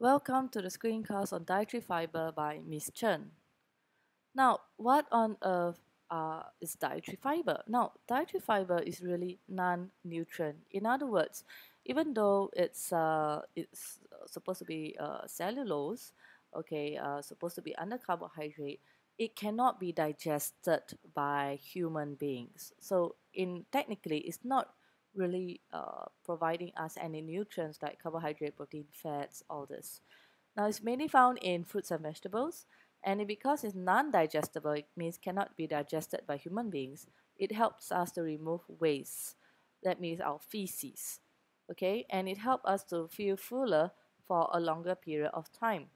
Welcome to the screencast on dietary fiber by Ms. Chen. Now, what on earth uh, is dietary fiber? Now, dietary fiber is really non-nutrient. In other words, even though it's uh, it's supposed to be uh, cellulose, okay, uh, supposed to be under carbohydrate, it cannot be digested by human beings. So, in technically, it's not really uh, providing us any nutrients like carbohydrate, protein, fats, all this. Now, it's mainly found in fruits and vegetables, and because it's non-digestible, it means cannot be digested by human beings. It helps us to remove waste. That means our feces, okay, and it helps us to feel fuller for a longer period of time.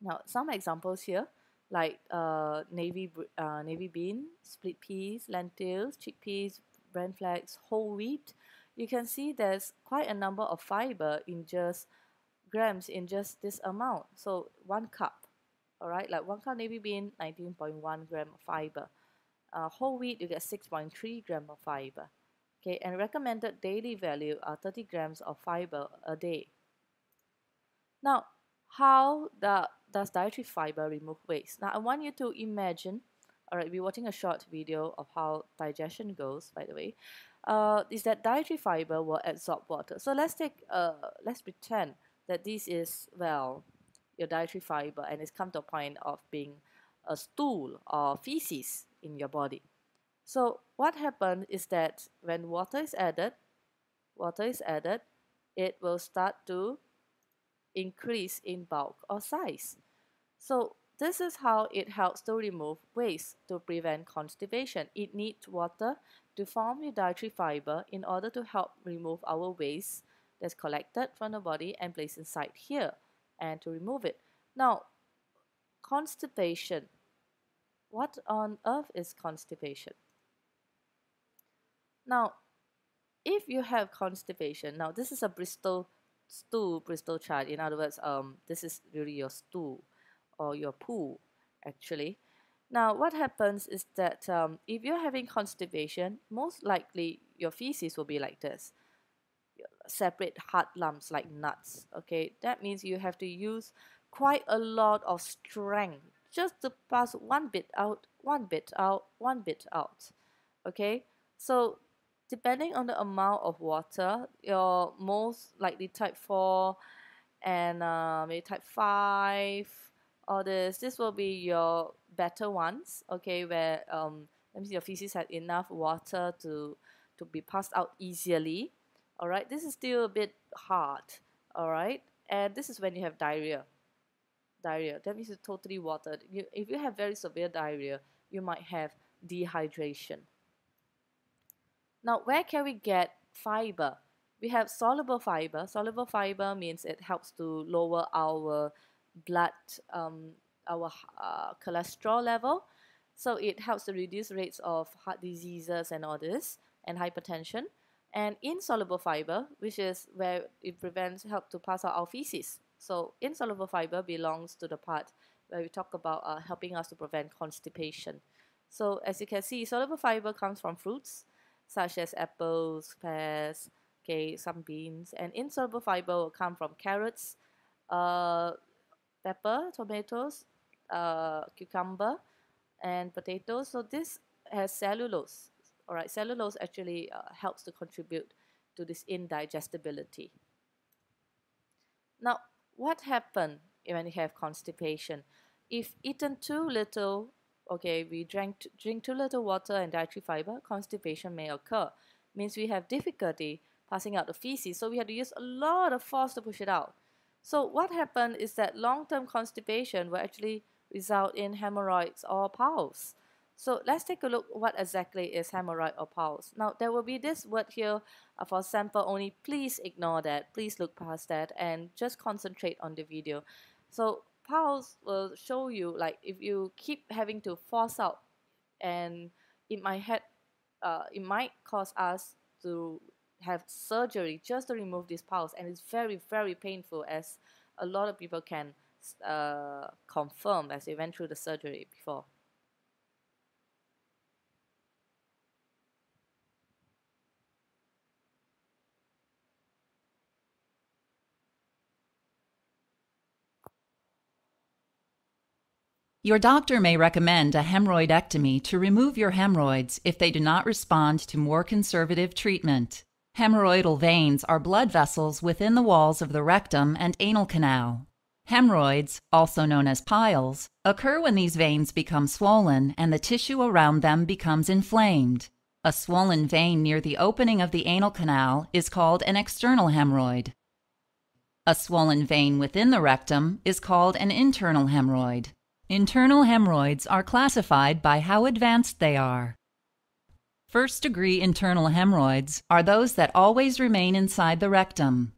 Now, some examples here, like uh, navy uh, navy bean, split peas, lentils, chickpeas, bran flax, whole wheat, you can see there's quite a number of fiber in just grams in just this amount. So one cup, all right, like one cup navy bean, 19.1 gram of fiber. Uh, whole wheat, you get 6.3 gram of fiber. Okay, and recommended daily value are 30 grams of fiber a day. Now, how the, does dietary fiber remove waste? Now, I want you to imagine Alright, we're watching a short video of how digestion goes, by the way. Uh, is that dietary fiber will absorb water. So let's take, uh, let's pretend that this is, well, your dietary fiber and it's come to a point of being a stool or feces in your body. So what happens is that when water is added, water is added, it will start to increase in bulk or size. So this is how it helps to remove waste to prevent constipation. It needs water to form your dietary fiber in order to help remove our waste that's collected from the body and placed inside here and to remove it. Now, constipation. What on earth is constipation? Now, if you have constipation, now this is a Bristol stool, Bristol chart. In other words, um, this is really your stool or your poo actually. Now what happens is that um, if you're having constipation, most likely your feces will be like this. Separate hard lumps like nuts. Okay, that means you have to use quite a lot of strength just to pass one bit out, one bit out, one bit out. Okay, so depending on the amount of water, your most likely type 4 and uh, maybe type 5 or this this will be your better ones okay where um let me see, your feces had enough water to to be passed out easily all right this is still a bit hard all right and this is when you have diarrhea. Diarrhea. That means it's totally watered. You, if you have very severe diarrhea you might have dehydration. Now where can we get fiber? We have soluble fiber. Soluble fiber means it helps to lower our blood, um, our uh, cholesterol level. So it helps to reduce rates of heart diseases and all this, and hypertension. And insoluble fiber, which is where it prevents, help to pass out our feces. So insoluble fiber belongs to the part where we talk about uh, helping us to prevent constipation. So as you can see, soluble fiber comes from fruits such as apples, pears, okay, some beans, and insoluble fiber will come from carrots, uh, pepper, tomatoes, uh, cucumber, and potatoes. So this has cellulose. All right, cellulose actually uh, helps to contribute to this indigestibility. Now, what happens when you have constipation? If eaten too little, okay, we drank drink too little water and dietary fiber, constipation may occur. Means we have difficulty passing out the feces, so we have to use a lot of force to push it out. So what happened is that long-term constipation will actually result in hemorrhoids or piles. So let's take a look what exactly is hemorrhoid or piles. Now there will be this word here uh, for sample only. Please ignore that. Please look past that and just concentrate on the video. So piles will show you like if you keep having to force out and it might have uh, it might cause us to have surgery just to remove this pulse, and it's very, very painful, as a lot of people can uh, confirm as they went through the surgery before. Your doctor may recommend a hemorrhoidectomy to remove your hemorrhoids if they do not respond to more conservative treatment. Hemorrhoidal veins are blood vessels within the walls of the rectum and anal canal. Hemorrhoids, also known as piles, occur when these veins become swollen and the tissue around them becomes inflamed. A swollen vein near the opening of the anal canal is called an external hemorrhoid. A swollen vein within the rectum is called an internal hemorrhoid. Internal hemorrhoids are classified by how advanced they are. First degree internal hemorrhoids are those that always remain inside the rectum.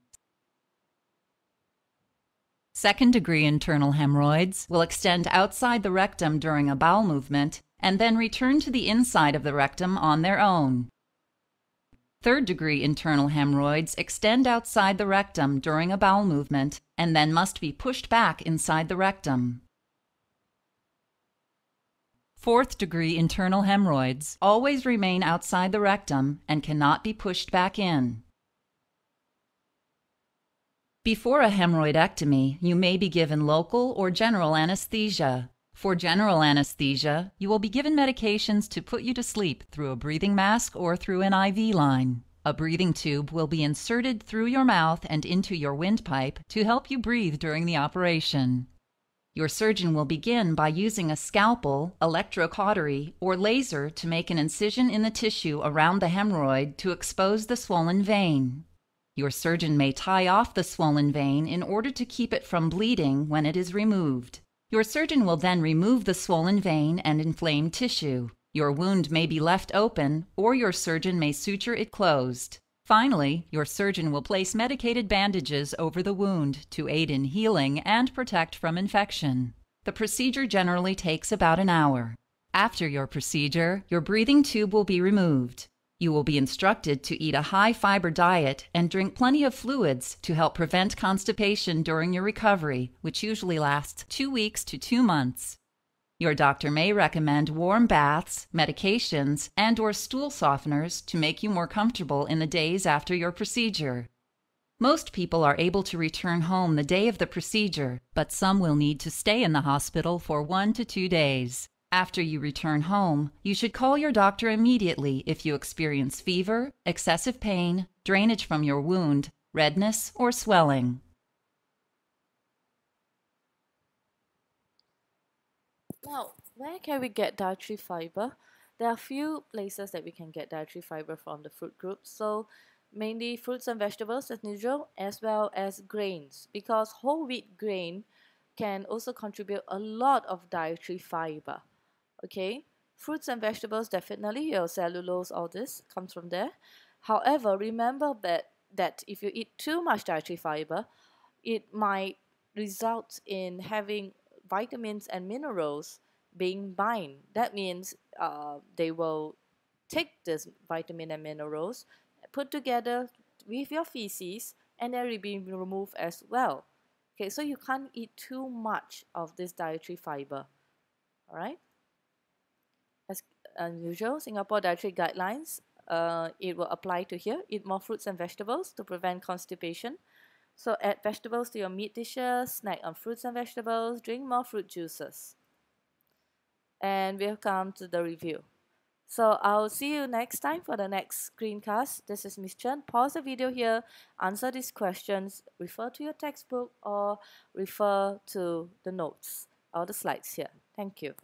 Second degree internal hemorrhoids will extend outside the rectum during a bowel movement and then return to the inside of the rectum on their own. Third degree internal hemorrhoids extend outside the rectum during a bowel movement and then must be pushed back inside the rectum. Fourth degree internal hemorrhoids always remain outside the rectum and cannot be pushed back in. Before a hemorrhoidectomy, you may be given local or general anesthesia. For general anesthesia, you will be given medications to put you to sleep through a breathing mask or through an IV line. A breathing tube will be inserted through your mouth and into your windpipe to help you breathe during the operation. Your surgeon will begin by using a scalpel, electrocautery, or laser to make an incision in the tissue around the hemorrhoid to expose the swollen vein. Your surgeon may tie off the swollen vein in order to keep it from bleeding when it is removed. Your surgeon will then remove the swollen vein and inflamed tissue. Your wound may be left open, or your surgeon may suture it closed. Finally, your surgeon will place medicated bandages over the wound to aid in healing and protect from infection. The procedure generally takes about an hour. After your procedure, your breathing tube will be removed. You will be instructed to eat a high fiber diet and drink plenty of fluids to help prevent constipation during your recovery, which usually lasts two weeks to two months. Your doctor may recommend warm baths, medications, and or stool softeners to make you more comfortable in the days after your procedure. Most people are able to return home the day of the procedure, but some will need to stay in the hospital for one to two days. After you return home, you should call your doctor immediately if you experience fever, excessive pain, drainage from your wound, redness, or swelling. Now, where can we get dietary fiber? There are a few places that we can get dietary fiber from the fruit group. So, mainly fruits and vegetables as usual, as well as grains, because whole wheat grain can also contribute a lot of dietary fiber. Okay, fruits and vegetables definitely your cellulose, all this comes from there. However, remember that that if you eat too much dietary fiber, it might result in having vitamins and minerals being bind. That means uh, they will take this vitamin and minerals, put together with your feces, and they will be removed as well. Okay, so you can't eat too much of this dietary fiber. All right. As usual, Singapore dietary guidelines, uh, it will apply to here. Eat more fruits and vegetables to prevent constipation. So add vegetables to your meat dishes, snack on fruits and vegetables, drink more fruit juices. And we've come to the review. So I'll see you next time for the next screencast. This is Miss Chen. Pause the video here, answer these questions, refer to your textbook or refer to the notes or the slides here. Thank you.